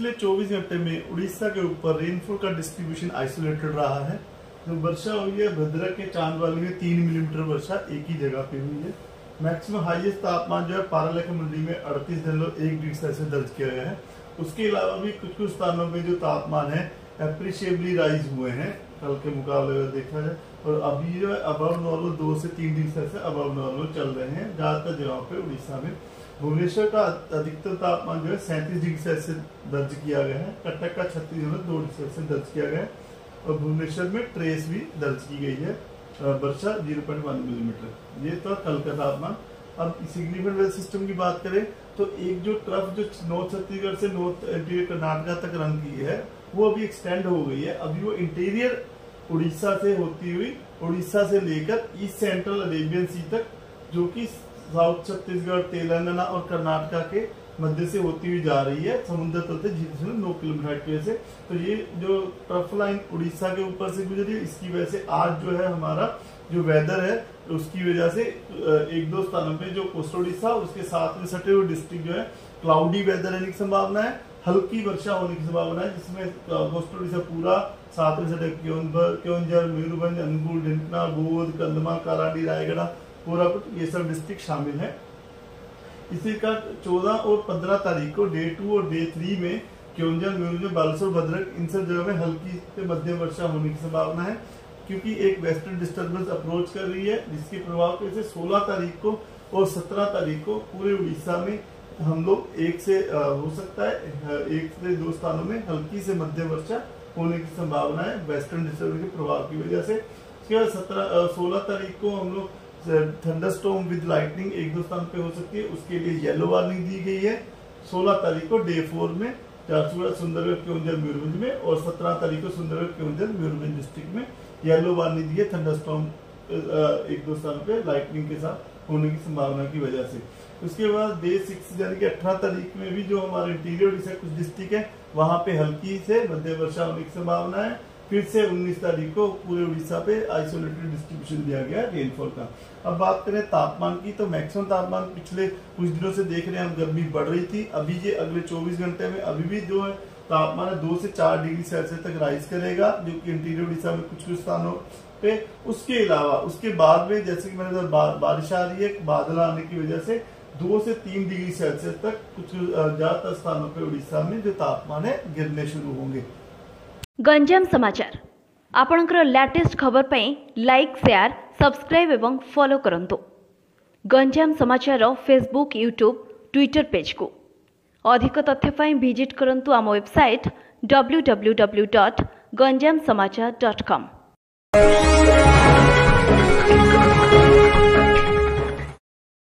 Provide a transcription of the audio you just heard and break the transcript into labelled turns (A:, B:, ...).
A: पिछले 24 घंटे में उड़ीसा के ऊपर रेनफॉल का डिस्ट्रीब्यूशन आइसोलेटेड रहा है। जो वर्षा हुई है, भद्रक के चांदवाली में तीन मिलीमीटर वर्षा एक ही जगह पे हुई है। मैक्सिमम हाईएस्ट तापमान जो है, पारालेख मंडी में अड़तीस दशमलव एक डिग्री सेल्सियस दर्ज किया गया है। उसके अलावा भी कुछ कुछ स्थानों पर जो तापमान है अप्रिशिएबली राइज हुए हैं। कल के मुकाबले अगर देखा जाए, और अभी जो है अबव नॉर्मल दो से तीन डिग्री सेल्सियस अबव नॉर्मल चल रहे हैं, ज़्यादातर जगहों पे उड़ीसा में। भुवनेश्वर का अधिकतम तापमान जो है, सैंतीस डिग्री सेल्सियस दर्ज किया गया है, कटक का छत्तीस दो डिग्री सेल्सियस दर्ज किया गया है, और भुवनेश्वर में ट्रेस भी दर्ज की गई है वर्षा ज़ीरो पॉइंट वन मिलीमीटर। ये तो कल का तापमान अब सिग्निफिकेंट वेदर सिस्टम की बात करें तो एक जो ट्रफ जो नॉर्थ छत्तीसगढ़ से नॉर्थ इंटीरियर कर्नाटका तक रन की है, वो अभी एक्सटेंड हो गई है। अभी वो इंटीरियर उड़ीसा से होती हुई उड़ीसा से लेकर ईस्ट सेंट्रल अरेबियन सी तक, जो कि साउथ छत्तीसगढ़ तेलंगाना और कर्नाटका के मध्य से होती हुई जा रही है, समुद्र तल से ज़ीरो नौ किलोमीटर की वजह से। तो ये जो ट्रफ लाइन उड़ीसा के ऊपर से गुजरी, इसकी वजह से आज जो है हमारा जो वेदर है, उसकी वजह से एक दो स्थानों पे जो कोस्ट उड़ीसा उसके साथ में सटे हुए डिस्ट्रिक्ट जो है क्लाउडी वेदर रहने की संभावना है, हल्की वर्षा होने की संभावना है, जिसमें कोस्ट उड़ीसा पूरा साथ में सटे क्योंझर मयूरभंज अनुगुल ढिंकना बोध कंदमा काराडी रायगढ़ पूरा ये सब डिस्ट्रिक्ट शामिल है। इसी का चौदह और पंद्रह तारीख को डे टू और डे थ्री में क्योंझर मयूरभंज बालेश्वर भद्रक, इन सब जगह में हल्की से मध्यम वर्षा होने की संभावना है। क्योंकि एक वेस्टर्न डिस्टर्बेंस अप्रोच कर रही है, जिसके प्रभाव की से 16 तारीख को और 17 तारीख को पूरे उड़ीसा में हम लोग एक से हो सकता है एक से दो स्थानों में हल्की से मध्यम वर्षा होने की संभावना है वेस्टर्न डिस्टर्बेंस के प्रभाव की वजह से। उसके सत्रह सोलह तारीख को हम लोग थंडरस्टॉर्म विद लाइटनिंग एक दो स्थान पे हो सकती है, उसके लिए येलो वार्निंग दी गई है। 16 तारीख को डे फोर में झारसुगुड़ा सुंदरगढ़ केवंजर मयूरभंज में और 17 तारीख को सुंदरगढ़ केवंजर मयूरभंज डिस्ट्रिक्ट में येलो वार्निंग दी है थंडरस्टॉर्म एक दो स्थान पे लाइटनिंग के साथ होने की संभावना की वजह से। उसके बाद डे सिक्स यानी कि अठारह तारीख में भी जो हमारे इंटीरियर कुछ डिस्ट्रिक्ट है, वहाँ पे हल्की से मध्य वर्षा होने की संभावना है। फिर से 19 तारीख को पूरे उड़ीसा पे आइसोलेटेड डिस्ट्रीब्यूशन दिया गया रेनफॉल का। अब बात करें तापमान की तो मैक्सिमम तापमान पिछले कुछ दिनों से देख रहे हैं हम, गर्मी बढ़ रही थी। अभी ये अगले 24 घंटे में अभी भी जो है तापमान दो से चार डिग्री सेल्सियस तक राइज करेगा, जो कि इंटीरियर उड़ीसा में कुछ कुछ स्थानों पे। उसके अलावा, उसके बाद में जैसे कि मैंने बारिश आ रही है, बादल आने की वजह से दो से तीन डिग्री सेल्सियस तक कुछ ज़्यादातर स्थानों पर उड़ीसा में जो तापमान है गिरने शुरू होंगे।
B: ଗଞ୍ଜାମ ସମାଚାର ଆପଣଙ୍କର ଲାଟେଷ୍ଟ ଖବର ପାଇଁ ଲାଇକ୍ ସେୟାର ସବସ୍କ୍ରାଇବ୍ ଏବଂ ଫଲୋ କରନ୍ତୁ ଗଞ୍ଜାମ ସମାଚାରର ଫେସବୁକ୍ ୟୁଟ୍ୟୁବ୍ ଟ୍ୱିଟର ପେଜ୍କୁ ଅଧିକ ତଥ୍ୟ ପାଇଁ ଭିଜିଟ୍ କରନ୍ତୁ ଆମ website W W W dot Ganjam Samachar dot com